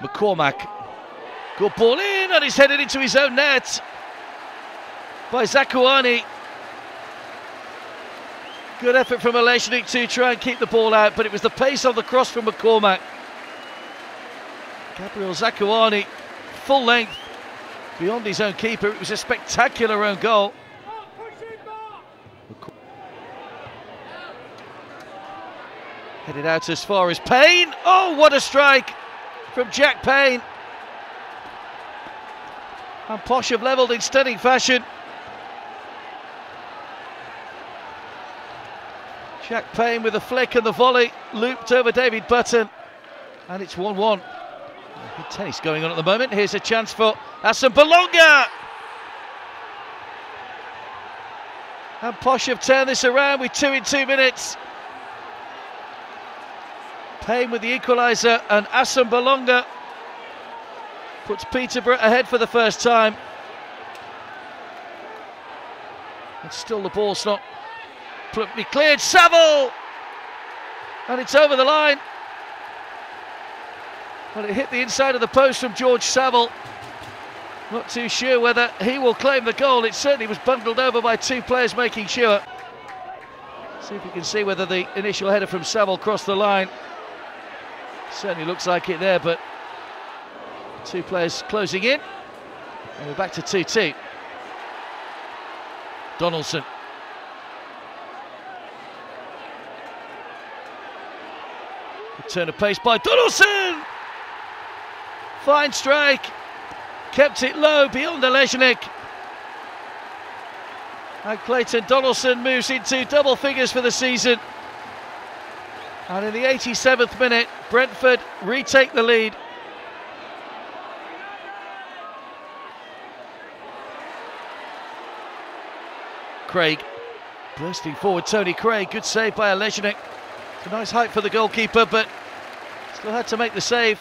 McCormack. Good ball in, and he's headed into his own net by Zakuani. Good effort from Olejnik to try and keep the ball out, but it was the pace of the cross from McCormack. Gabriel Zakuani, full length, beyond his own keeper. It was a spectacular own goal. Headed out as far as Payne. Oh, what a strike from Jack Payne. And Posh have levelled in stunning fashion. Jack Payne with a flick and the volley looped over David Button. And it's 1 1. Good tennis going on at the moment. Here's a chance for Assombalonga. And Posh have turned this around with two in two minutes. Payne with the equaliser and Assombalonga puts Peterborough ahead for the first time. And still the ball's not be cleared. Saville! And it's over the line. Well, it hit the inside of the post from George Saville. Not too sure whether he will claim the goal. It certainly was bundled over by two players making sure. See if you can see whether the initial header from Saville crossed the line. Certainly looks like it there, but two players closing in. And we're back to 2 2. Donaldson. Good turn of pace by Donaldson! Fine strike. Kept it low beyond the Olejnik. And Clayton Donaldson moves into double figures for the season. And in the 87th minute, Brentford retake the lead. Craig bursting forward, Tony Craig, good save by Olejnik. It's a nice height for the goalkeeper, but still had to make the save.